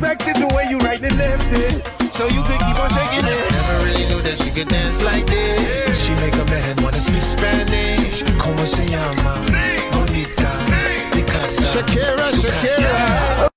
respected the way you right and left it. So you could keep on shaking it. Never really knew that she could dance like this. She make a man wanna speak Spanish. Como se llama? Bonita. Shakira, Shakira.